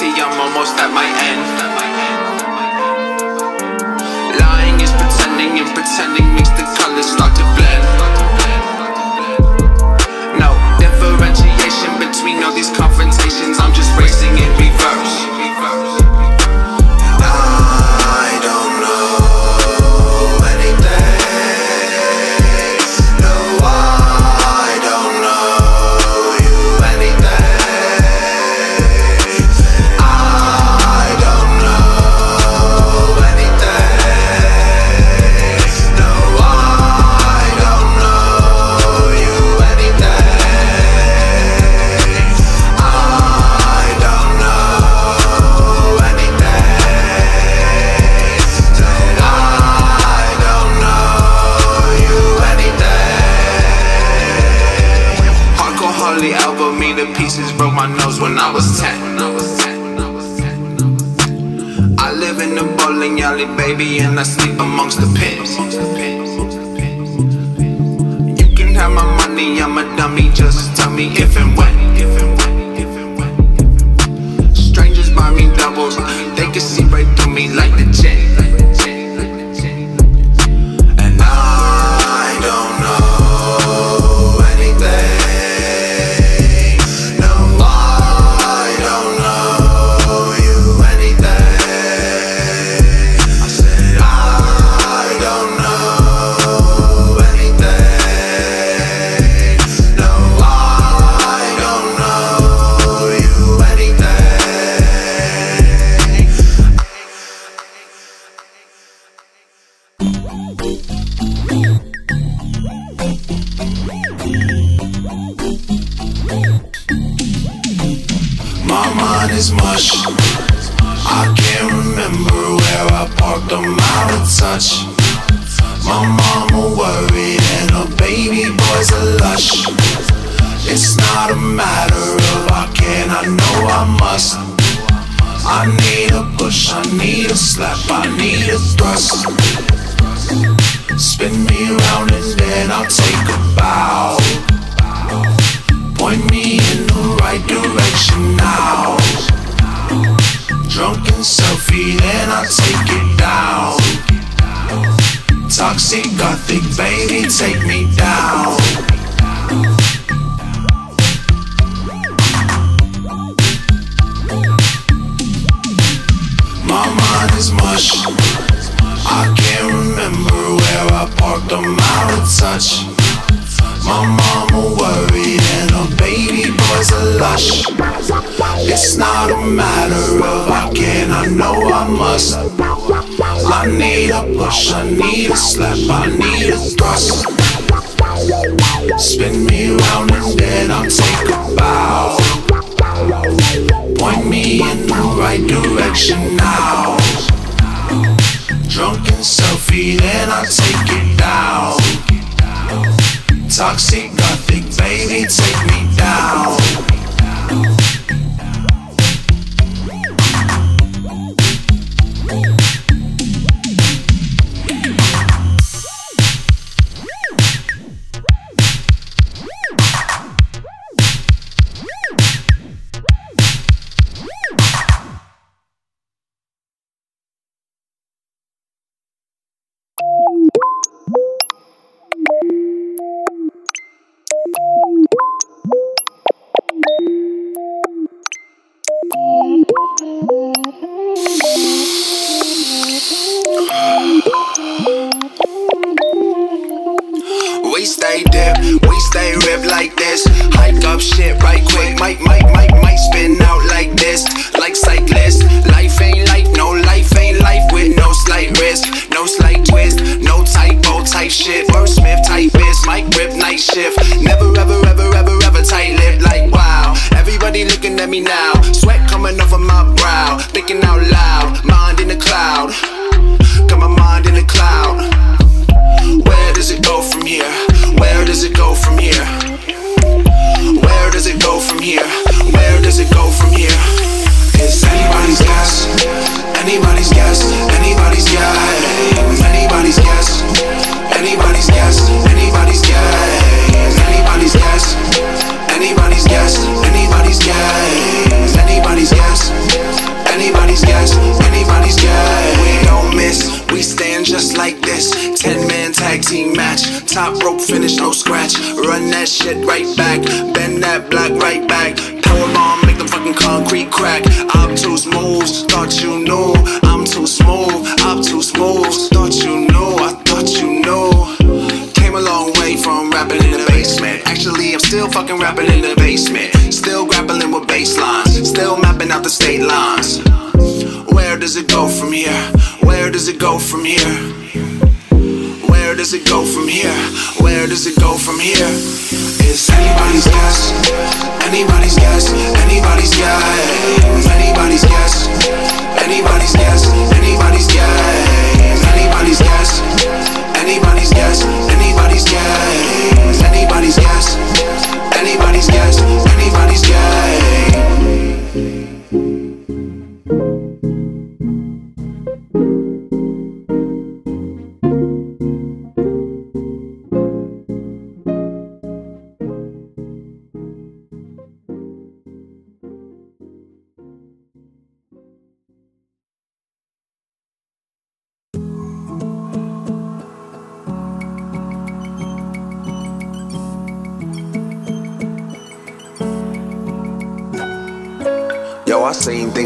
see I'm almost at my end. Lying is pretending and pretending makes the colors start to blend. No differentiation between all these conferences baby, and I sleep amongst the pimps. You can have my money, I'm a dummy, just tell me if and a matter of I can, I know I must. I need a push, I need a slap, I need a thrust. Spin me around and then I'll take a bow. Point me in the right direction now. Drunken selfie, then I take it down. Toxic gothic, baby, take me down. I can't remember where I parked. I'm out of touch. My mama worried and her baby boy's a lush. It's not a matter of I can, I know I must. I need a push, I need a slap, I need a thrust. Spin me around and then I'll take a bow. Point me in the right direction now. Drunken selfie, then I take it down. Toxic, nothing, baby, take me down. Type shit. Wordsmith mic grip night shift. Never ever, ever, ever, ever tight lip like wow. Everybody looking at me now. Sweat coming off of my brow. Thinking out loud, mind in the cloud. Got my mind in the cloud. Where does it go from here? Where does it go from here? Where does it go from here? Where does it go from here? It's anybody's guess. Anybody's guess. Anybody's guess. Anybody's guess. Anybody's guess, anybody's guess, anybody's guess, anybody's guess, anybody's guess, anybody's guess, anybody's guess, anybody's guess. We don't miss, we stand just like this. Ten man tag team match, top rope finish, no scratch. Run that shit right back, bend that block right back. Powerbomb, make the fucking concrete crack. Obtuse moves, thought you knew. I'm too smooth, obtuse moves, thought you knew. I thought you Came a long way from rapping in the basement. Actually, I'm still fucking rapping in the basement. Still grappling with bass lines. Still mapping out the state lines. Where does it go from here? Where does it go from here? Where does it go from here? Where does it go from here? It's anybody's guess. Anybody's guess. Anybody's guess. Anybody's guess. Anybody's guess. Anybody's guess.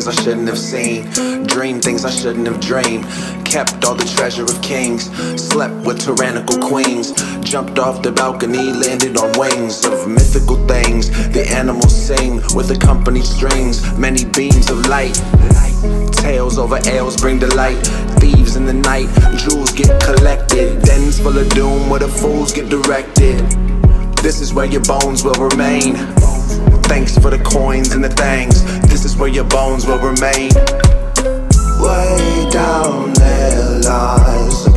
Things I shouldn't have seen, dreamed things I shouldn't have dreamed, kept all the treasure of kings, slept with tyrannical queens, jumped off the balcony, landed on wings of mythical things. The animals sing with accompanied strings, many beams of light. Tales over ales bring delight. Thieves in the night, jewels get collected. Dens full of doom where the fools get directed. This is where your bones will remain. Thanks for the coins and the thanks. This is where your bones will remain. Way down there lies the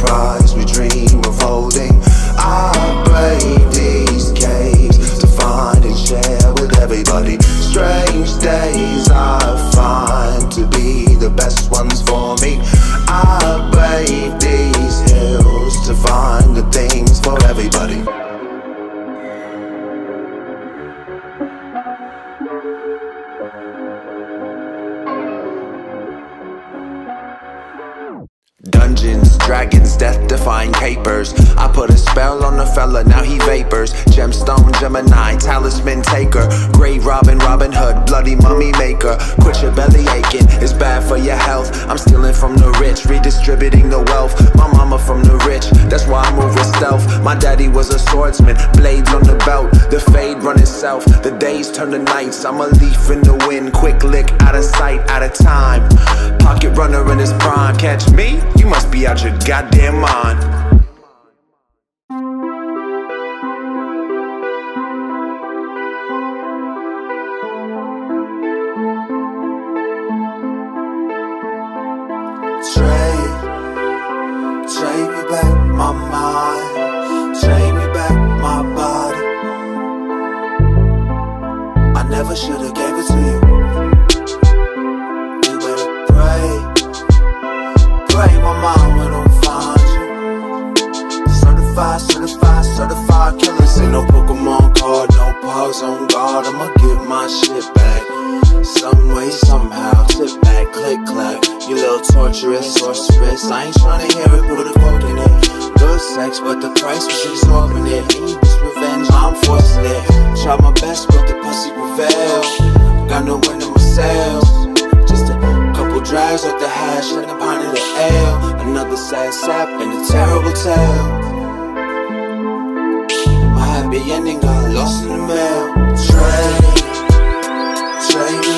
12. The days turn to nights. I'm a leaf in the wind. Quick lick, out of sight, out of time. Pocket runner in his prime. Catch me? You must be out your goddamn mind. never should've gave it to you. You better pray. Pray my mama don't find you Certified, certified, certified killers. Ain't no Pokemon card, no pause on guard I'ma get my shit back. Some way, somehow, sit back, click, clack. You little torturous sorceress. I ain't trying to hear it, put a quote in it. Good sex, but the price was exorbitant. It's revenge, I'm forcing it. Try my best, but the pussy prevail. Got no wind in my sails. Just a couple drives with the hash and a pint of the ale. Another sad sap and a terrible tale ending got lost in the mail. Train blame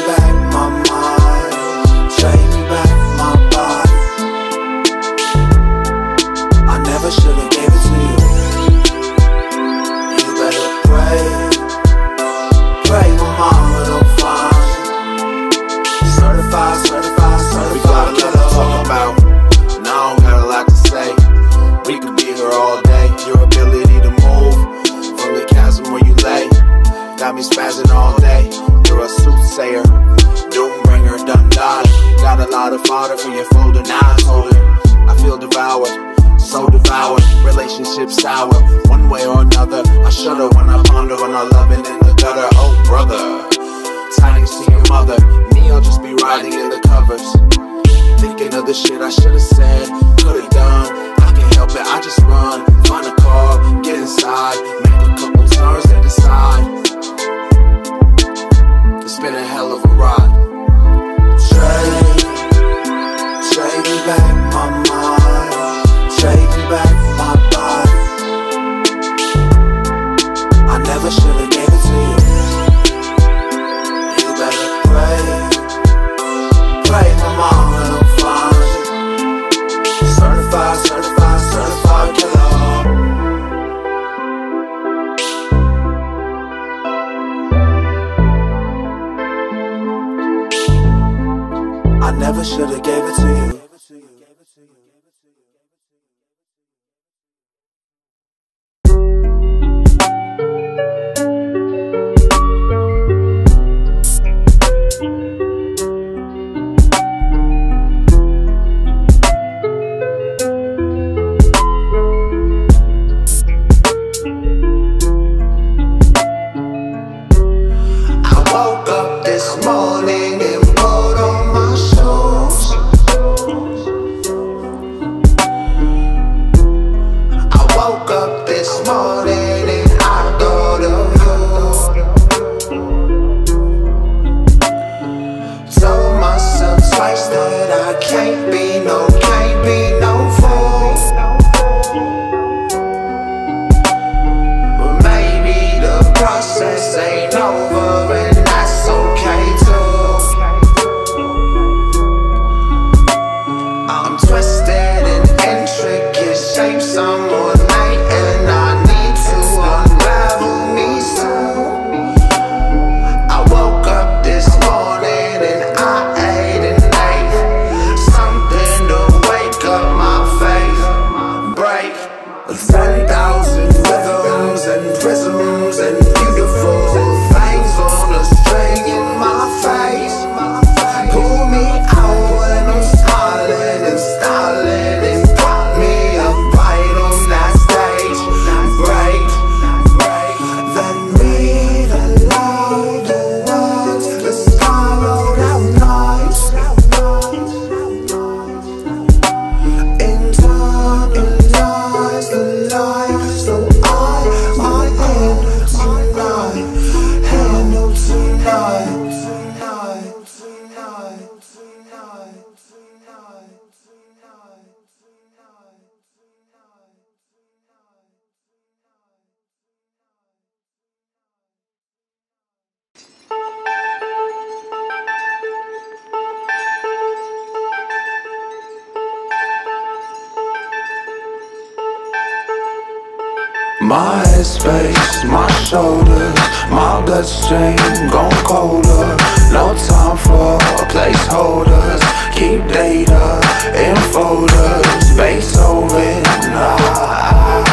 My headspace, my shoulders, my bloodstream gone colder. No time for placeholders. Keep data in folders. Beethoven. Ah.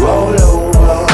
Roll over.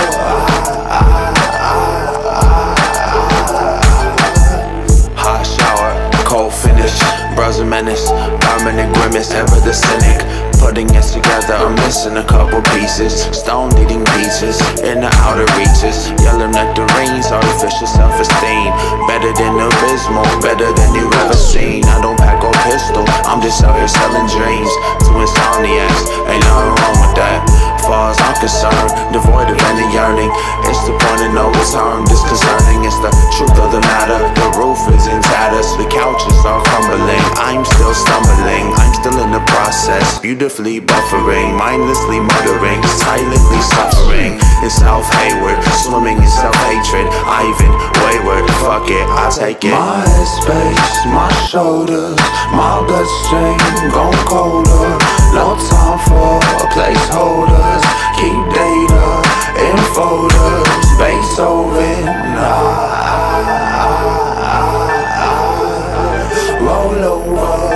Hot shower, cold finish, brother menace, permanent grimace, ever the cynic. Putting us together, I'm missing a couple pieces. Stone eating pieces in the outer reaches. Yellow nectarines, artificial self-esteem. Better than abysmal, better than you ever seen. I don't pack pistol, I'm just out here selling dreams to insomniacs. Ain't nothing wrong with that. Far as I'm concerned, devoid of any yearning. It's the point of no return, disconcerting. It's the truth of the matter. The roof is in tatters, the couches are crumbling. I'm still stumbling, I'm still in the process. Beautifully buffering, mindlessly muttering, silently suffering. In South Hayward, swimming in self hatred. Ivan, wayward, fuck it, I'll take it. My headspace, my shoulders, my bloodstream gone colder. No time for placeholders. Keep data in folders. Beethoven. Ah, ah, ah, ah. Roll over.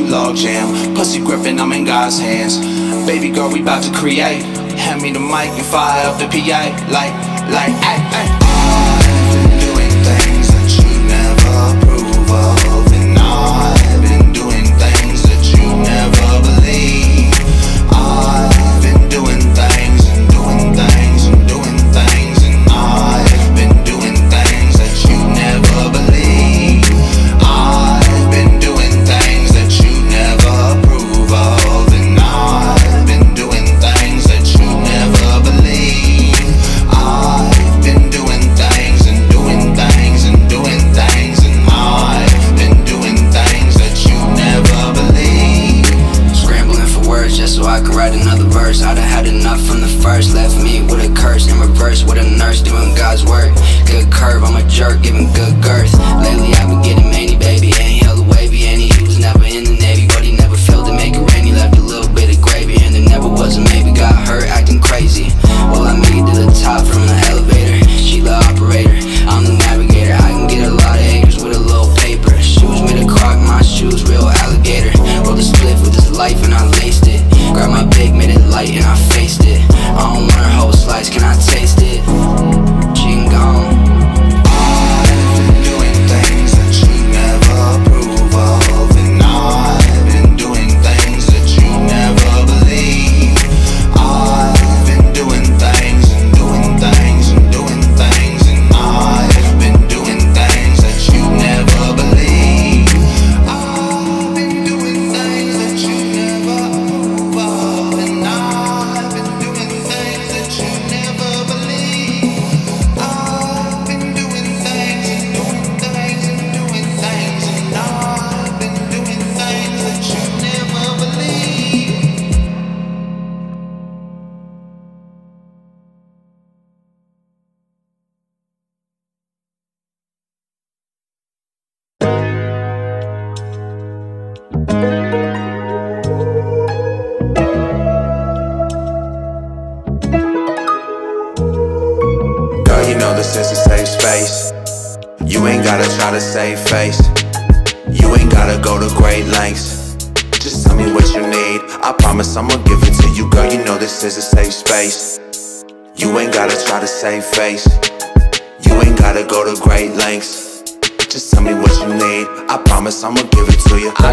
You log jam. Pussy griffin, I'm in God's hands. Baby girl, we about to create. Hand me the mic and fire up the PA. Like, like, ay, ay.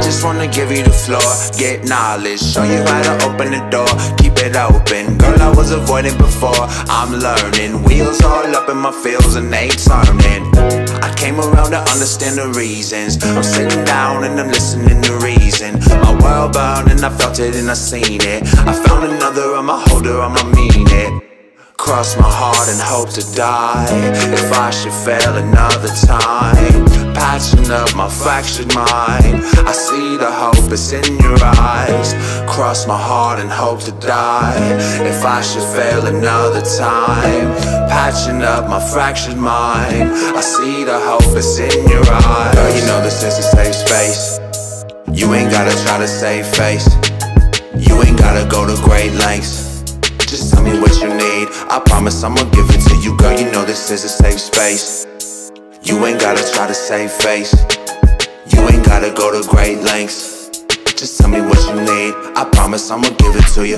Just wanna give you the floor, get knowledge, show you how to open the door, keep it open. Girl, I was avoiding before. I'm learning. Wheels all up in my feels and they turning. I came around to understand the reasons. I'm sitting down and I'm listening to reason. My world burned and I felt it and I seen it. I found another, I'ma hold her, I'ma mean it. Cross my heart and hope to die If I should fail another time Patching up my fractured mind. I see the hope is in your eyes. Cross my heart and hope to die. If I should fail another time Patching up my fractured mind. I see the hope is in your eyes. Girl, you know this is a safe space. You ain't gotta try to save face. You ain't gotta go to great lengths. Just tell me what you need. I promise I'ma give it to you, girl. You know this is a safe space. You ain't gotta try to save face. You ain't gotta go to great lengths. Just tell me what you need. I promise I'ma give it to you.